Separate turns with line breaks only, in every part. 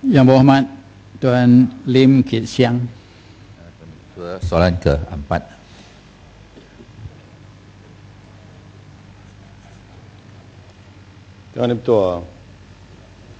Yang berhormat Tuan Lim Kit Siang.
Soalan keempat.
Tuan Ketua,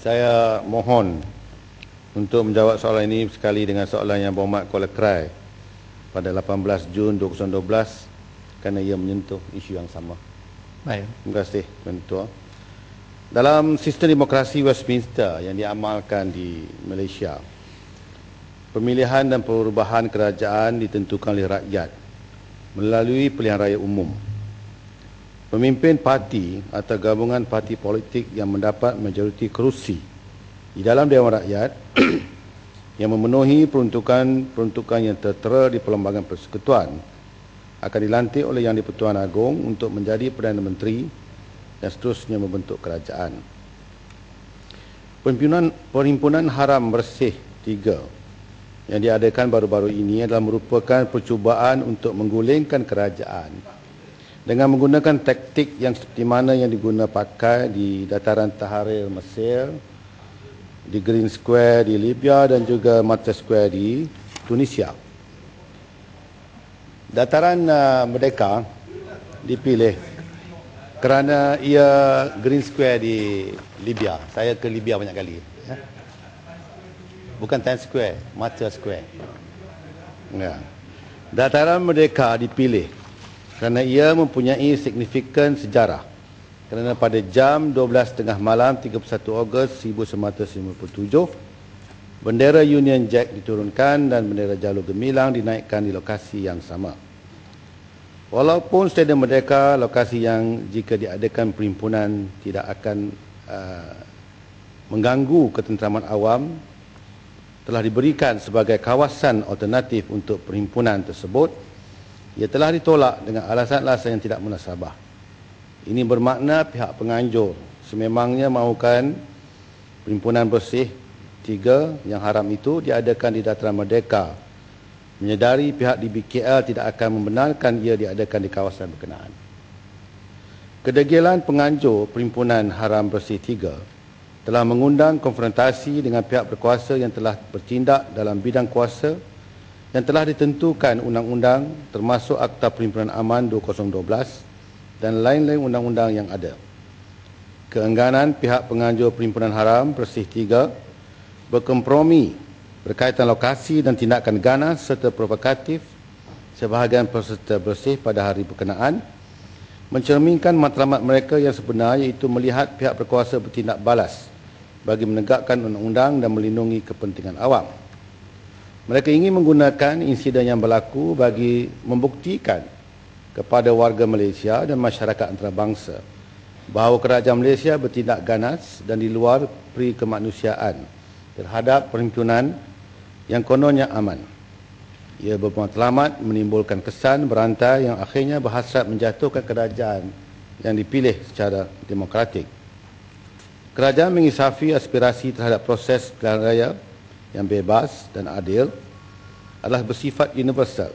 saya mohon untuk menjawab soalan ini sekali dengan soalan yang berhormat Kuala Krai pada 18 Jun 2012 kerana ia menyentuh isu yang sama.
Baik.
Terima kasih Tuan Ketua. Dalam sistem demokrasi Westminster yang diamalkan di Malaysia, pemilihan dan perubahan kerajaan ditentukan oleh rakyat melalui pilihan raya umum. Pemimpin parti atau gabungan parti politik yang mendapat majoriti kerusi di dalam Dewan Rakyat yang memenuhi peruntukan-peruntukan yang tertera di Perlembagaan Persekutuan akan dilantik oleh Yang di-Pertuan Agong untuk menjadi Perdana Menteri dan seterusnya membentuk kerajaan. Perhimpunan, perhimpunan Haram Bersih 3 yang diadakan baru-baru ini adalah merupakan percubaan untuk menggulingkan kerajaan dengan menggunakan taktik yang seperti mana yang digunakan pakai di dataran Tahrir Mesir, di Green Square di Libya dan juga Mata Square di Tunisia. Dataran uh, Merdeka dipilih kerana ia Green Square di Libya. Saya ke Libya banyak kali. Ya. Bukan Times Square, Mata Square. Ya. Dataran Merdeka dipilih kerana ia mempunyai signifikan sejarah. Kerana pada jam 12.30 malam 31 Ogos 1957, bendera Union Jack diturunkan dan bendera jalur gemilang dinaikkan di lokasi yang sama. Walaupun Stadium Merdeka lokasi yang jika diadakan perhimpunan tidak akan uh, mengganggu ketenteraman awam telah diberikan sebagai kawasan alternatif untuk perhimpunan tersebut ia telah ditolak dengan alasan-alasan yang tidak munasabah. Ini bermakna pihak penganjur sememangnya mahukan perhimpunan bersih tiga yang haram itu diadakan di Dataran Merdeka menyedari pihak di BKL tidak akan membenarkan ia diadakan di kawasan berkenaan. Kedegilan penganjur Perhimpunan Haram Bersih 3 telah mengundang konfrontasi dengan pihak berkuasa yang telah bertindak dalam bidang kuasa yang telah ditentukan undang-undang termasuk Akta Perhimpunan Aman 2012 dan lain-lain undang-undang yang ada. Keengganan pihak penganjur Perhimpunan Haram Bersih 3 berkompromi berkaitan lokasi dan tindakan ganas serta provokatif sebahagian peserta bersih pada hari berkenaan mencerminkan matlamat mereka yang sebenar iaitu melihat pihak berkuasa bertindak balas bagi menegakkan undang-undang dan melindungi kepentingan awam. Mereka ingin menggunakan insiden yang berlaku bagi membuktikan kepada warga Malaysia dan masyarakat antarabangsa bahawa kerajaan Malaysia bertindak ganas dan di luar peri kemanusiaan terhadap perhimpunan yang kononnya aman. Ia bermatlamat menimbulkan kesan berantai yang akhirnya berhasrat menjatuhkan kerajaan yang dipilih secara demokratik. Kerajaan mengisafi aspirasi terhadap proses pilihan raya yang bebas dan adil adalah bersifat universal.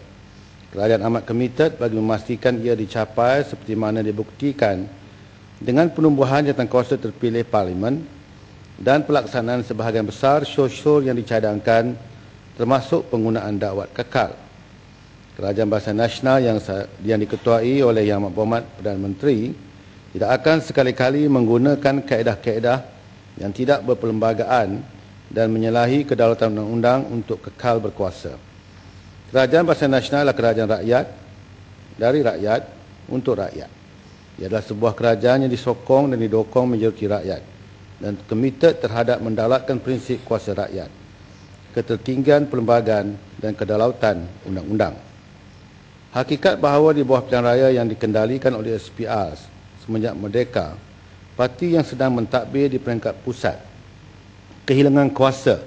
Kerajaan amat komited bagi memastikan ia dicapai seperti mana dibuktikan dengan penumbuhan jawatankuasa terpilih parlimen dan pelaksanaan sebahagian besar show-show yang dicadangkan termasuk penggunaan dakwat kekal. Kerajaan Bahasa Nasional yang yang diketuai oleh Yang Amat Berhormat Perdana Menteri tidak akan sekali-kali menggunakan kaedah-kaedah yang tidak berperlembagaan dan menyalahi kedaulatan undang-undang untuk kekal berkuasa. Kerajaan Bahasa Nasional adalah kerajaan rakyat, dari rakyat, untuk rakyat. Ia adalah sebuah kerajaan yang disokong dan didokong majoriti rakyat dan komited terhadap mendaulatkan prinsip kuasa rakyat ketertinggian perlembagaan dan kedaulatan undang-undang. Hakikat bahawa di bawah pilihan raya yang dikendalikan oleh SPR semenjak merdeka, parti yang sedang mentadbir di peringkat pusat kehilangan kuasa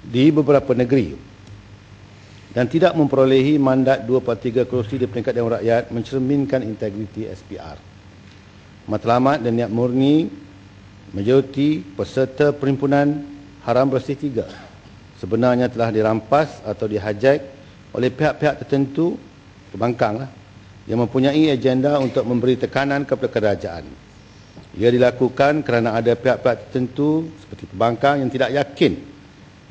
di beberapa negeri dan tidak memperolehi mandat 2 per 3 kerusi di peringkat Dewan Rakyat mencerminkan integriti SPR. Matlamat dan niat murni majoriti peserta perhimpunan haram bersih tiga sebenarnya telah dirampas atau dihajak oleh pihak-pihak tertentu kebangkang lah, yang mempunyai agenda untuk memberi tekanan kepada kerajaan. Ia dilakukan kerana ada pihak-pihak tertentu seperti pembangkang yang tidak yakin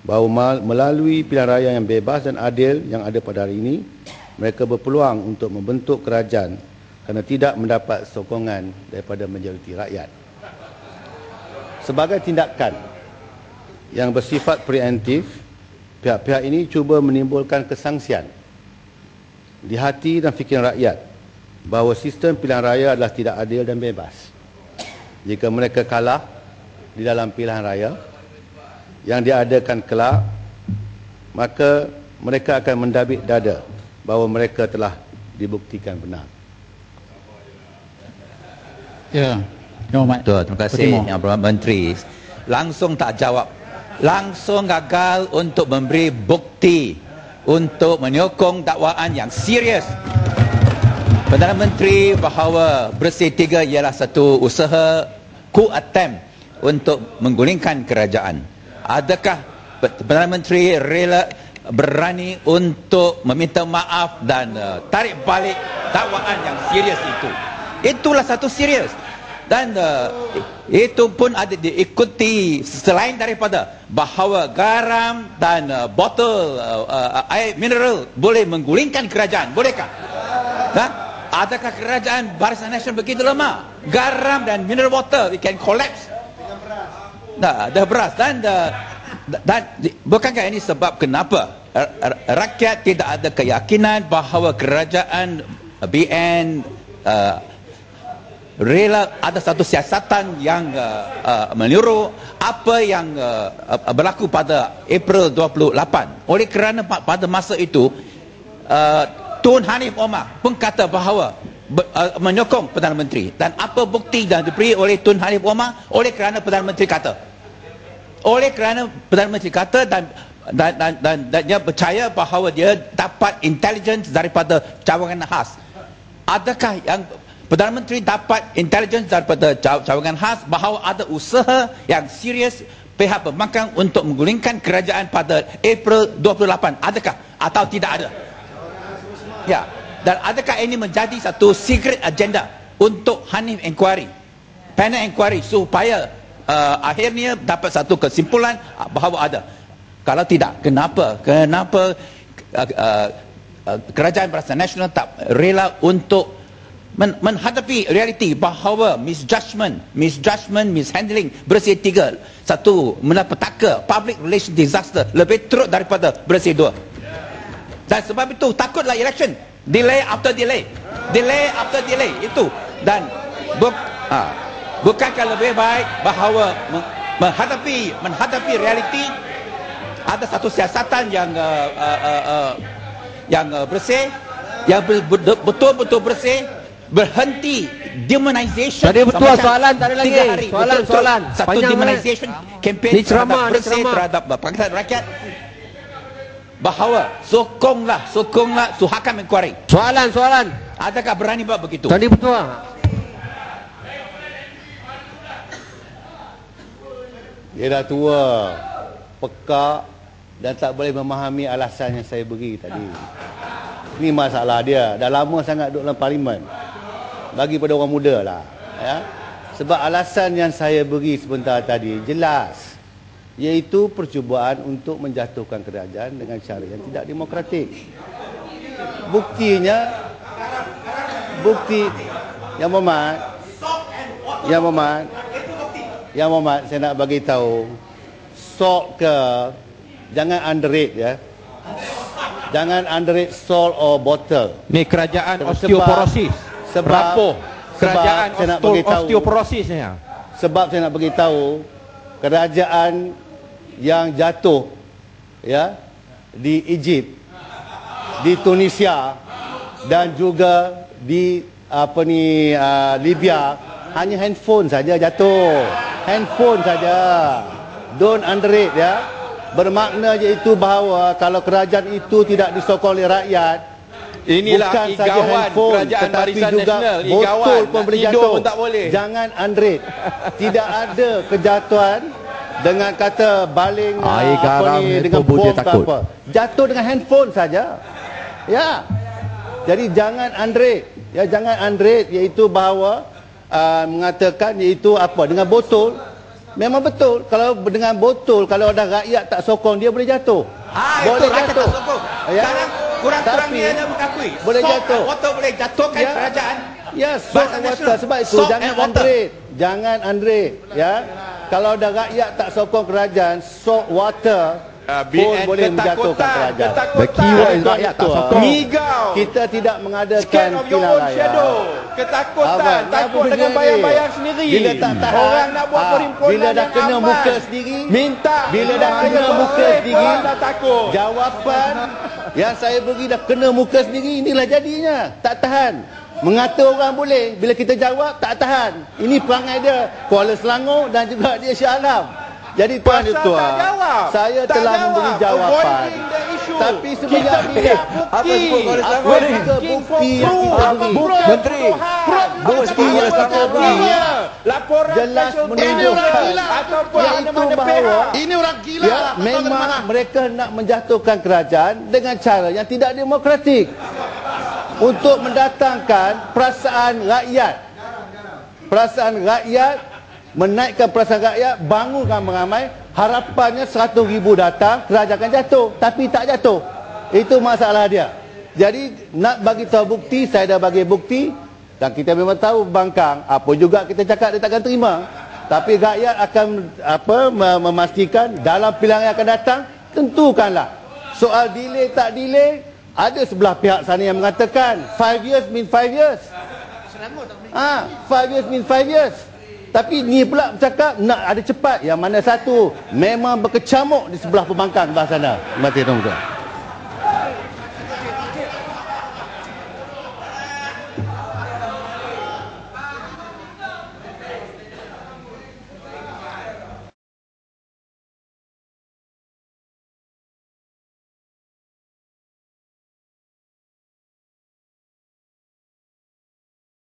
bahawa melalui pilihan raya yang bebas dan adil yang ada pada hari ini, mereka berpeluang untuk membentuk kerajaan kerana tidak mendapat sokongan daripada majoriti rakyat. Sebagai tindakan yang bersifat preemptif, pihak-pihak ini cuba menimbulkan kesangsian di hati dan fikiran rakyat bahawa sistem pilihan raya adalah tidak adil dan bebas. Jika mereka kalah di dalam pilihan raya yang diadakan kelak, maka mereka akan mendabik dada bahawa mereka telah dibuktikan benar.
Ya.
Terima kasih. Yang Berhormat Menteri. Langsung tak jawab. Langsung gagal untuk memberi bukti untuk menyokong dakwaan yang serius. Perdana Menteri bahawa bersih tiga ialah satu usaha coup attempt untuk menggulingkan kerajaan. Adakah Perdana Menteri rela berani untuk meminta maaf dan uh, tarik balik dakwaan yang serius itu? Itulah satu serius. Dan uh, itu pun ada diikuti selain daripada bahawa garam dan uh, botol uh, air mineral boleh menggulingkan kerajaan. Bolehkah? Ha? Adakah kerajaan Barisan Nasional begitu lemah? Garam dan mineral water it can collapse. Dah beras dan uh, dan bukankah ini sebab kenapa rakyat tidak ada keyakinan bahawa kerajaan BN uh, rela ada satu siasatan yang uh, uh, menyuruh apa yang uh, uh, berlaku pada April 28 oleh kerana pa- pada masa itu uh, Tun Hanif Omar pun kata bahawa uh, menyokong Perdana Menteri. Dan apa bukti yang diberi oleh Tun Hanif Omar? Oleh kerana Perdana Menteri kata. Oleh kerana Perdana Menteri kata dan dan, dan, dan, dan dia percaya bahawa dia dapat intelligence daripada cawangan khas. Adakah yang Perdana Menteri dapat intelligence daripada caw- cawangan khas bahawa ada usaha yang serius pihak pembangkang untuk menggulingkan kerajaan pada April 28 adakah atau tidak ada? Ya. Dan adakah ini menjadi satu secret agenda untuk Hanif Inquiry? Panel inquiry supaya uh, akhirnya dapat satu kesimpulan uh, bahawa ada. Kalau tidak kenapa? Kenapa uh, uh, uh, kerajaan Barisan Nasional tak rela untuk men- menghadapi realiti bahawa misjudgment, misjudgment, mishandling bersih tiga. Satu, malapetaka, public relation disaster lebih teruk daripada bersih dua. Dan sebab itu takutlah election. Delay after delay. Delay after delay. Itu. Dan buk, ha, bukankah lebih baik bahawa me- menghadapi menghadapi realiti ada satu siasatan yang uh, uh, uh, uh, yang uh, bersih yang be- be- betul-betul bersih berhenti demonization
Tadi betul,
semacam
soalan tak ada lagi.
hari.
Soalan,
Betul-betul
soalan.
satu
Panjang
demonization campaign
Ni ceramah,
terhadap
ni
bersih terhadap Pakatan Rakyat bahawa sokonglah sokonglah Suhakam Inquiry
Soalan, soalan.
adakah berani buat begitu
Tadi betul.
Dia dah tua, pekak dan tak boleh memahami alasan yang saya beri tadi. Ini masalah dia. Dah lama sangat duduk dalam parlimen. Bagi pada orang muda lah. Ya? Sebab alasan yang saya beri sebentar tadi jelas. Iaitu percubaan untuk menjatuhkan kerajaan dengan cara yang tidak demokratik. Buktinya, bukti yang memat, yang memat, yang Muhammad saya nak bagi tahu salt ke jangan underrate ya. Jangan underrate salt or bottle.
Ni kerajaan
Sebab-
osteoporosis.
Sebab- sebab
Kerajaan
saya nak
osteo-
bagi tahu.
osteoporosis ni. ya.
Sebab saya nak bagi tahu kerajaan yang jatuh ya di Egypt, di Tunisia dan juga di apa ni uh, Libya hanya handphone saja jatuh. Handphone saja. Don't underrate ya. Bermakna iaitu bahawa kalau kerajaan itu tidak disokong oleh rakyat
Inilah
bukan saja
igawan
handphone,
kerajaan
tetapi
Barisan
juga
Nasional.
botol
Igawan.
pun
Nak
boleh
tidur
jatuh.
pun tak boleh.
Jangan underrate. Tidak ada kejatuhan dengan kata baling
Air
ah, apa
garam,
ni dengan bom
dia takut.
apa. Jatuh dengan handphone saja. Ya. Jadi jangan underrate. Ya jangan underrate iaitu bahawa uh, mengatakan iaitu apa dengan botol Memang betul. Kalau dengan botol, kalau ada rakyat tak sokong, dia boleh jatuh.
Ah,
boleh
itu rakyat tak sokong.
Ya.
Sekarang kurang-kurang
Tapi,
ni anda mengakui.
Boleh
Salt
jatuh.
and water boleh jatuhkan
Ya.
kerajaan.
Ya, salt water. Sebab itu
Salt
jangan. Andre. Jangan Andre. Ya. Kalau ada rakyat tak sokong kerajaan, salt water
BN
boleh menjatuhkan
ketakutan,
kerajaan.
ketakutan.
The keyword is rakyat tak sokong.
Ngigau.
Kita tidak mengadakan pilihan raya.
shadow. Ketakutan.
Abang,
takut dengan bayang-bayang sendiri.
Bila tak tahan,
Orang nak buat perhimpunan
bila dah kena
aman.
muka sendiri,
Minta.
bila dah kena muka sendiri,
dah takut.
Jawapan yang saya beri dah kena muka sendiri inilah jadinya. Tak tahan. Mengata orang boleh, bila kita jawab tak tahan. Ini perangai dia Kuala Selangor dan juga dia Shah Alam. Jadi tuan
Pasal
tuan,
tak jawab.
saya
Tak
telah
jawab.
memberi jawapan. Tapi
Kita
sebenarnya bila
bukti.
apa sebut juga
for
bukti yang kita beri.
proof?
Menteri.
Bukti yang kita
proof?
beri.
Laporan
Jelas menunjukkan
ataupun
iaitu bahawa.
Ini orang gila.
Ya, memang mereka nak menjatuhkan kerajaan dengan cara yang tidak demokratik. Untuk mendatangkan perasaan rakyat. Perasaan rakyat, menaikkan perasaan rakyat, bangunkan ramai, harapannya 100 ribu datang, kerajaan jatuh. Tapi tak jatuh. Itu masalah dia. Jadi nak bagi tahu bukti, saya dah bagi bukti dan kita memang tahu bangkang apa juga kita cakap dia takkan terima. Tapi rakyat akan apa me- memastikan dalam pilihan yang akan datang tentukanlah. Soal delay tak delay ada sebelah pihak sana yang mengatakan 5 years mean 5 years. Ah, 5 years mean 5 years. Tapi ni pula bercakap nak ada cepat. Yang mana satu memang berkecamuk di sebelah pembangkang sebelah sana. Terima kasih tuan-tuan.